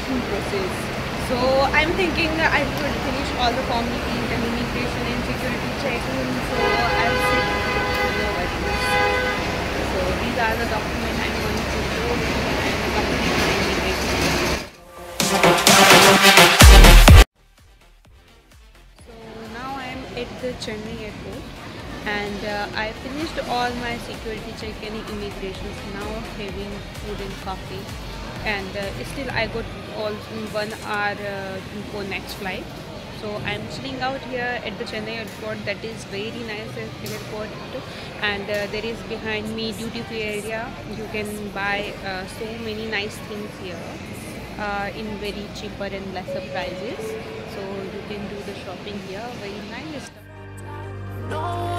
process. So I'm thinking that I should finish all the formalities and immigration and security checking so I'll sit. So these are the documents I'm going to immigration. So now I'm at the Chennai airport and uh, I finished all my security check and immigration. Now having food and coffee and uh, still I got all one hour uh, for next flight. So I'm chilling out here at the Chennai airport. That is very nice airport and uh, there is behind me duty free area. You can buy uh, so many nice things here uh, in very cheaper and lesser prices. So you can do the shopping here. Very nice. No,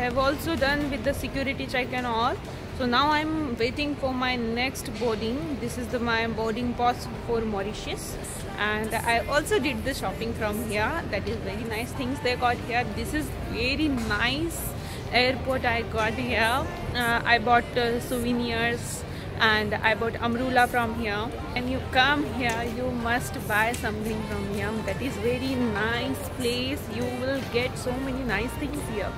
have also done with the security check and all. So now I'm waiting for my next boarding. This is the my boarding pass for Mauritius and I also did the shopping from here. That is very nice things they got here. This is very nice airport I got here. Uh, I bought uh, souvenirs and I bought Amarula from here. When you come here, you must buy something from here. That is very nice place. You will get so many nice things here.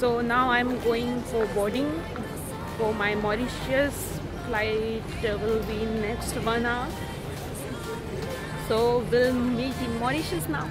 So now I'm going for boarding for my Mauritius flight. Will be next one hour. So we'll meet in Mauritius now.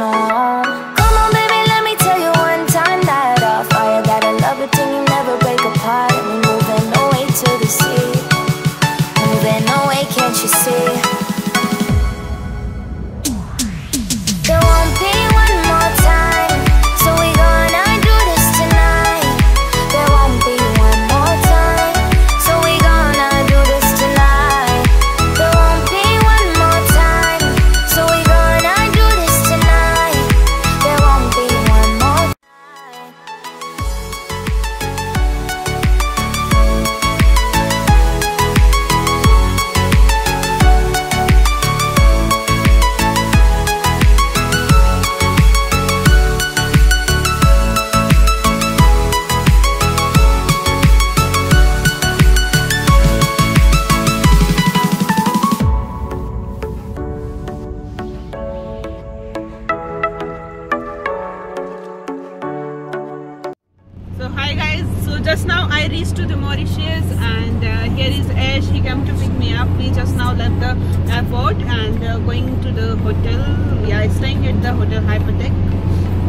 No. Reached to the mauritius and uh, here is ash. He came to pick me up. We just now left the airport and uh, going to the hotel. We are staying at the hotel hypertech.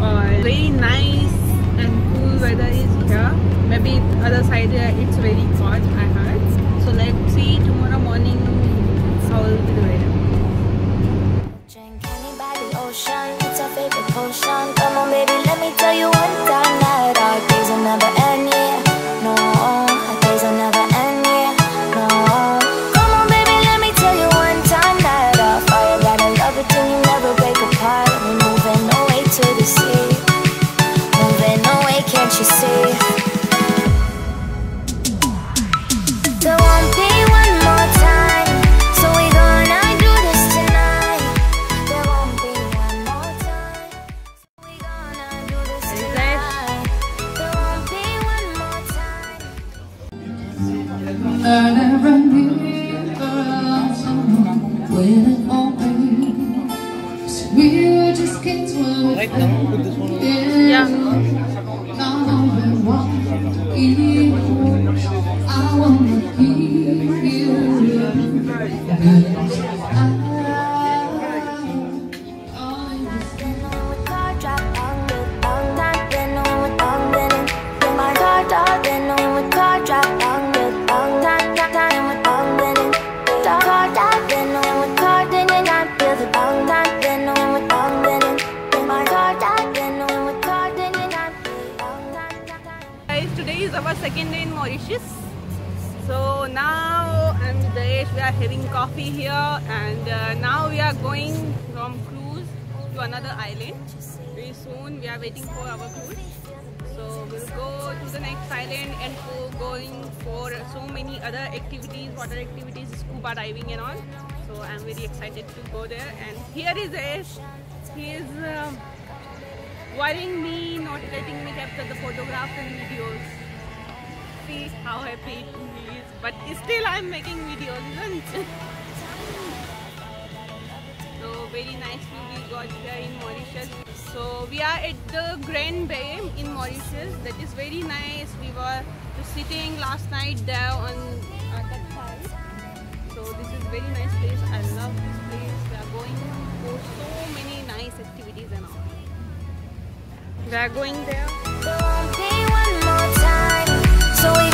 Uh, very nice and cool weather is here. Maybe other side uh, it's very hot i heard. So let's see tomorrow morning how will be the weather Right now, now i'm with we are having coffee here and uh, now we are going from cruise to another island. Very soon we are waiting for our cruise. So we'll go to the next island and go going for so many other activities water activities scuba diving and all. So i'm very excited to go there. And here is Ash. he is um, worrying me, not letting me capture the photographs and videos. See how happy he is, but still I'm making videos, isn't so very nicely we got here in Mauritius. So we are at the Grand Bay in Mauritius. That is very nice. We were sitting last night there on. So this is very nice place. I love this place. We are going for so many nice activities and all. We are going there. So we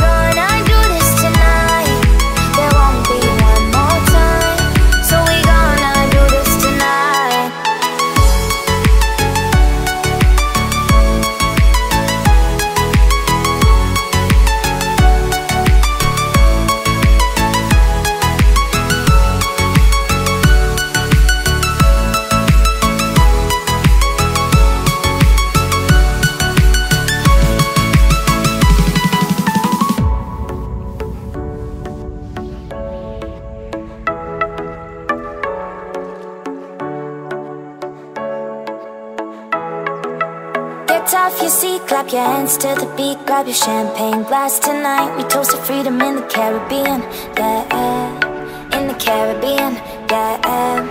Get off your seat, clap your hands to the beat, grab your champagne glass tonight. We toast to freedom in the Caribbean, yeah, in the Caribbean, yeah.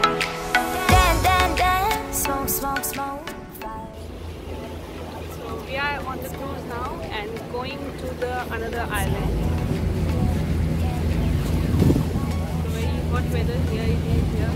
Dan, dan, dan, smoke, smoke, smoke. So we are on the cruise now and going to the another island. Very hot weather here it is here.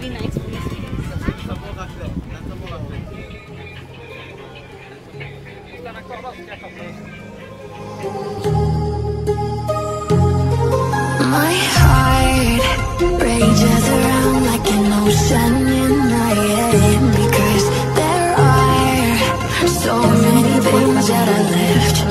Very nice place. My heart rages around like an ocean in my head Because there are so many things that I left